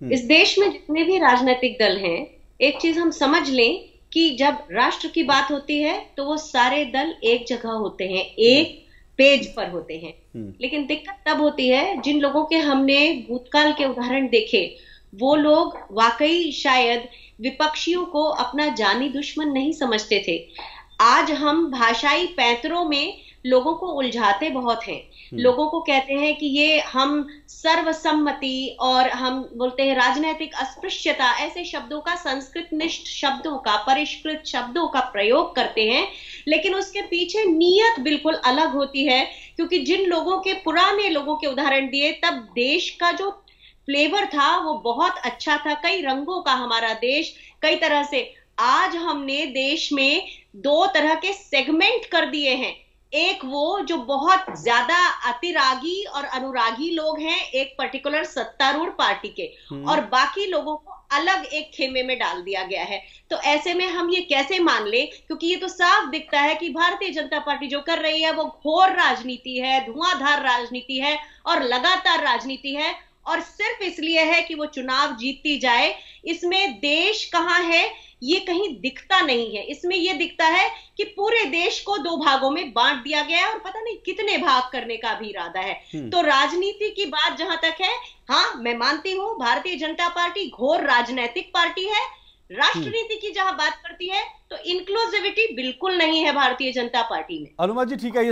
हम्म। इस देश में जितने भी राजनीतिक दल हैं एक चीज़ हम समझ लें कि जब राष्ट्र की बात होती है तो वो सारे दल एक जगह होते हैं एक पेज पर होते हैं हम्म। लेकिन दिक्कत तब होती है जिन लोगों के हमने भूतकाल के उदाहरण देखे वो लोग वाकई शायद विपक्षियों को अपना जानी दुश्मन नहीं समझते थे आज हम भाषाई पैंतरों में लोगों को उलझाते बहुत हैं। लोगों को कहते हैं कि ये हम सर्वसम्मति और हम बोलते हैं राजनीतिक अस्पृश्यता ऐसे शब्दों का संस्कृत निष्ठ शब्दों का परिष्कृत शब्दों का प्रयोग करते हैं लेकिन उसके पीछे नीयत बिल्कुल अलग होती है क्योंकि जिन लोगों के पुराने लोगों के उदाहरण दिए तब देश का जो फ्लेवर था वो बहुत अच्छा था। कई रंगों का हमारा देश कई तरह से। आज हमने देश में दो तरह के सेगमेंट कर दिए हैं। एक वो जो बहुत ज़्यादा अतिरागी और अनुरागी लोग हैं एक पर्टिकुलर सत्तारूढ़ पार्टी के। और बाकी लोगों को अलग एक खेमे में डाल दिया गया है। तो ऐसे में हम ये कैसे मान ले? क्योंकि ये तो साफ़ दिखता है कि भारतीय जनता पार्टी जो कर रही है वो घोर राजनीति है धुआंधार राजनीति है और लगातार राजनीति है। और सिर्फ़ इसलिए है कि वो चुनाव जीतती जाए। इसमें देश कहाँ है? ये कहीं दिखता नहीं है। इसमें ये दिखता है कि पूरे देश को दो भागों में बांट दिया गया है और पता नहीं कितने भाग करने का भी इरादा है। तो राजनीति की बात जहाँ तक है हाँ मैं मानती हूँ भारतीय जनता पार्टी घोर राजनैतिक पार्टी है। राष्ट्रनीति की जहाँ बात करती है तो इंक्लूसिविटी बिल्कुल नहीं है भारतीय जनता पार्टी में। अनुमा जी ठीक है ये